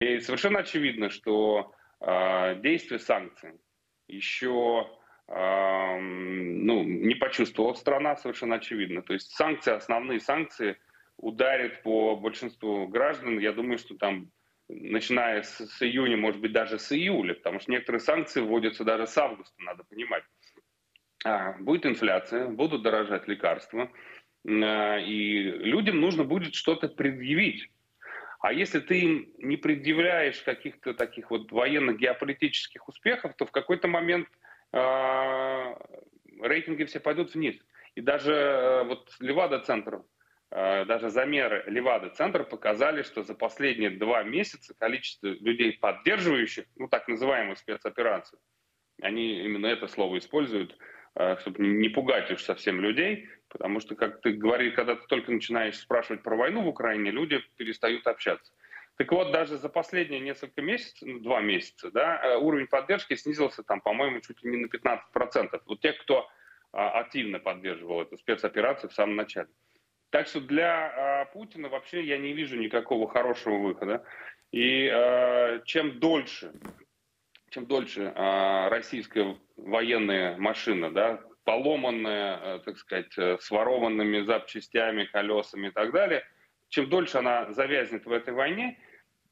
И совершенно очевидно, что э, действие санкций еще ну, не почувствовала страна, совершенно очевидно. То есть санкции, основные санкции ударят по большинству граждан. Я думаю, что там начиная с, с июня, может быть, даже с июля, потому что некоторые санкции вводятся даже с августа, надо понимать. А, будет инфляция, будут дорожать лекарства, а, и людям нужно будет что-то предъявить. А если ты им не предъявляешь каких-то таких вот военных геополитических успехов, то в какой-то момент э, рейтинги все пойдут вниз. И даже э, вот Левада-центр Э, даже замеры Левада-центра показали, что за последние два месяца количество людей, поддерживающих, ну, так называемую спецоперацию, они именно это слово используют, чтобы не пугать уж совсем людей, потому что, как ты говоришь, когда ты только начинаешь спрашивать про войну в Украине, люди перестают общаться. Так вот, даже за последние несколько месяцев, ну, два месяца, да, э, уровень поддержки снизился там, по-моему, чуть ли не на 15%. Вот те, кто а, активно поддерживал эту спецоперацию в самом начале. Так что для э, Путина вообще я не вижу никакого хорошего выхода. И э, чем дольше, чем дольше э, российская военная машина, да, поломанная, э, так сказать, э, с ворованными запчастями, колесами и так далее, чем дольше она завязнет в этой войне,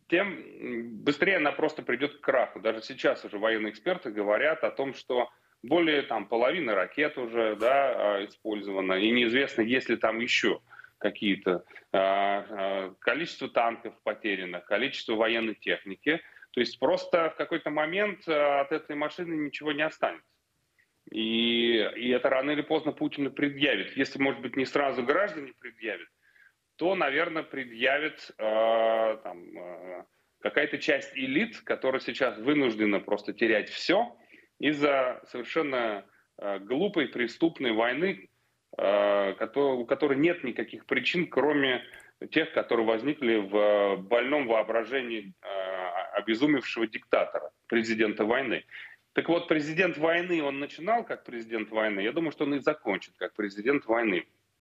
тем быстрее она просто придет к краху. Даже сейчас уже военные эксперты говорят о том, что более там, половины ракет уже да, а, использовано, и неизвестно, есть ли там еще какие-то, а, а, количество танков потерянных, количество военной техники. То есть просто в какой-то момент от этой машины ничего не останется. И, и это рано или поздно Путину предъявит. Если, может быть, не сразу граждане предъявят, то, наверное, предъявит э, там, э, какая-то часть элит, которая сейчас вынуждена просто терять все, из-за совершенно э, глупой преступной войны, э, у которой нет никаких причин, кроме тех, которые возникли в больном воображении э, обезумевшего диктатора, президента войны. Так вот, президент войны, он начинал как президент войны, я думаю, что он и закончит как президент войны.